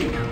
you